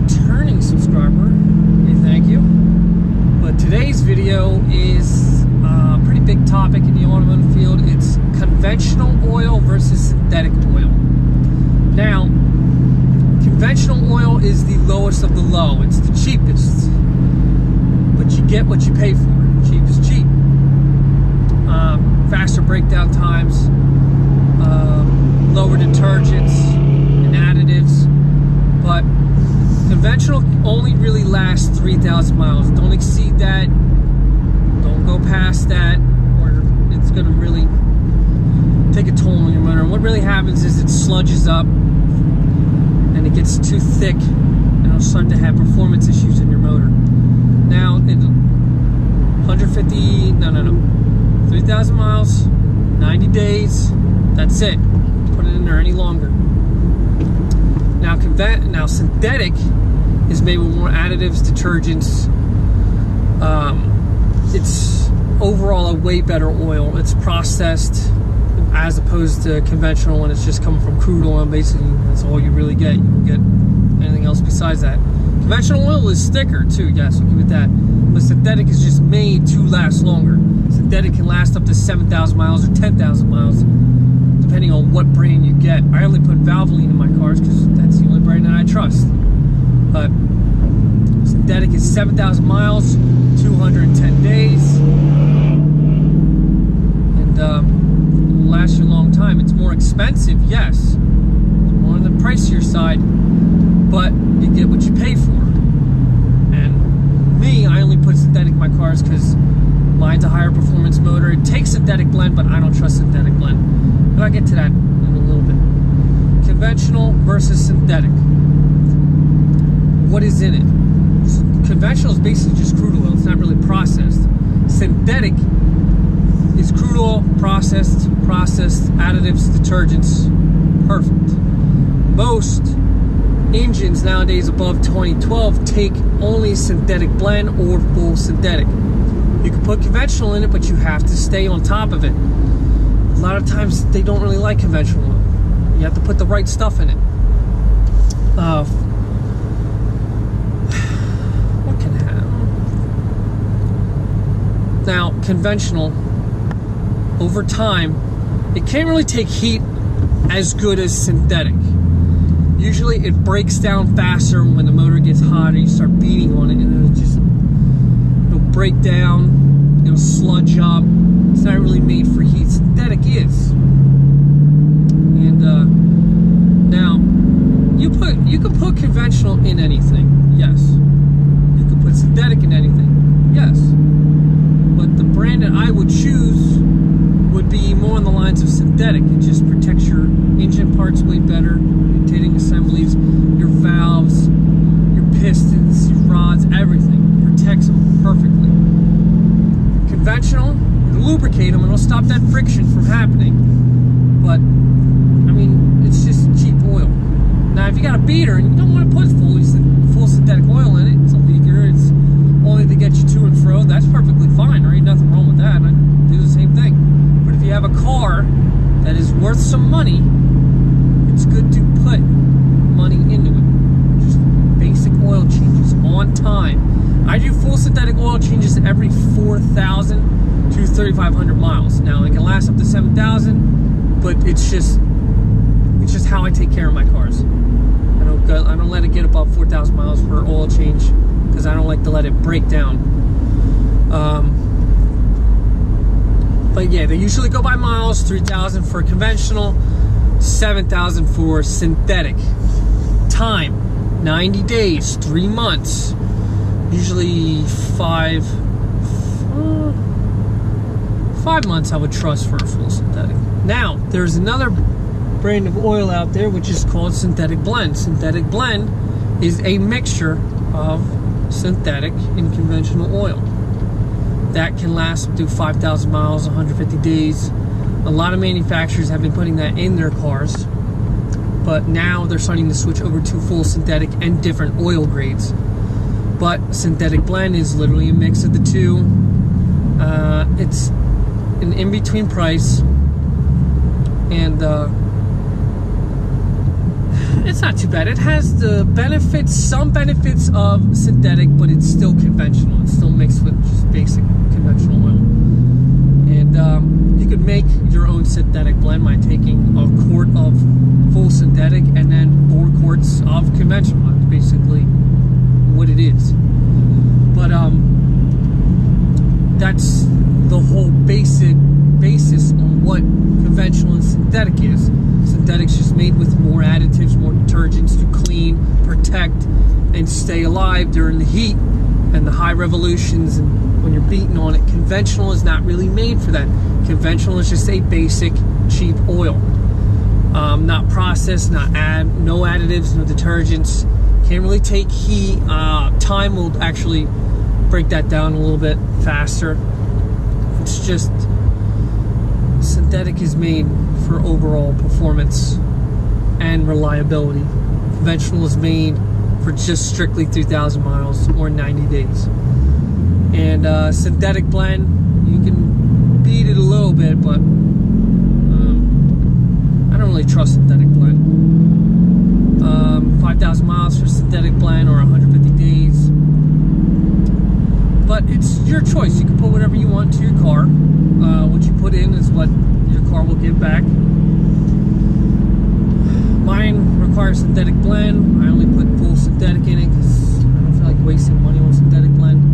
returning subscriber, we thank you. But today's video is uh, a pretty big topic in the automotive field. It's conventional oil versus synthetic oil. Now, conventional oil is the lowest of the low. It's the cheapest. But you get what you pay for. Cheap is cheap. Um, faster breakdown times, um, lower detergent, conventional only really lasts 3,000 miles. Don't exceed that. Don't go past that, or it's going to really take a toll on your motor. And what really happens is it sludges up and it gets too thick and it'll start to have performance issues in your motor. Now, 150, no, no, no, 3,000 miles, 90 days, that's it. Put it in there any longer. Now, now synthetic is made with more additives, detergents. Um, it's overall a way better oil. It's processed as opposed to conventional when it's just coming from crude oil. Basically, that's all you really get. You don't get anything else besides that. Conventional oil is thicker too. Yes, I'll give it that. But synthetic is just made to last longer. Synthetic can last up to 7,000 miles or 10,000 miles, depending on what brand you get. I only put Valvoline in my cars because that's the only brand that I trust. But synthetic is 7,000 miles, 210 days, and um, will last you a long time. It's more expensive, yes, more on the pricier side, but you get what you pay for. And me, I only put synthetic in my cars because mine's a higher performance motor. It takes synthetic blend, but I don't trust synthetic blend. But I'll get to that in a little bit. Conventional versus synthetic what is in it. Conventional is basically just crude oil. It's not really processed. Synthetic is crude oil, processed, processed, additives, detergents. Perfect. Most engines nowadays above 2012 take only synthetic blend or full synthetic. You can put conventional in it, but you have to stay on top of it. A lot of times they don't really like conventional oil. You have to put the right stuff in it. Uh, Now, conventional, over time, it can't really take heat as good as synthetic. Usually it breaks down faster when the motor gets hot and you start beating on it and it'll just it'll break down, it'll sludge up. It's not really made for heat. Synthetic is. And uh, now you put you can put conventional in anything, yes. You can put synthetic in anything, yes brand that I would choose would be more on the synthetic. It just protects your engine parts way better, rotating assemblies, your valves, your pistons, your rods, everything. It protects them perfectly. Conventional, you lubricate them and it'll stop that friction from happening. But, I mean, it's just cheap oil. Now, if you got a beater and you don't want to put full, full synthetic oil in it, it's a leaker, it's only to get you to and fro, that's perfectly fine. There ain't nothing wrong with that. I do the same thing. But if you have a car that is worth some money, it's good to put money into it. Just basic oil changes on time. I do full synthetic oil changes every 4,000 to 3,500 miles. Now, it can last up to 7,000, but it's just it's just how I take care of my cars. I don't go, I don't let it get above 4,000 miles for oil change because I don't like to let it break down. Um, but yeah, they usually go by miles 3,000 for conventional, 7,000 for synthetic. Time 90 days, three months. Usually five, uh, five months I would trust for a full synthetic. Now, there's another brand of oil out there which is called synthetic blend. Synthetic blend is a mixture of synthetic and conventional oil. That can last up to 5,000 miles, 150 days. A lot of manufacturers have been putting that in their cars, but now they're starting to switch over to full synthetic and different oil grades. But synthetic blend is literally a mix of the two. Uh, it's an in between price, and uh, it's not too bad. It has the benefits, some benefits of synthetic, but it's still conventional. It's still mixed with just basic conventional oil. And um, you could make your own synthetic blend by taking a quart of full synthetic and then four quarts of conventional. It is. But um, that's the whole basic basis on what conventional and synthetic is. Synthetic's just made with more additives, more detergents to clean, protect, and stay alive during the heat and the high revolutions and when you're beating on it. Conventional is not really made for that. Conventional is just a basic, cheap oil. Um, not processed, not add, no additives, no detergents. Can't really take heat. Uh, time will actually break that down a little bit faster. It's just synthetic is made for overall performance and reliability. Conventional is made for just strictly 3,000 miles or 90 days. And uh, synthetic blend, you can your choice. You can put whatever you want to your car. Uh, what you put in is what your car will give back. Mine requires synthetic blend. I only put full synthetic in it because I don't feel like wasting money on synthetic blend.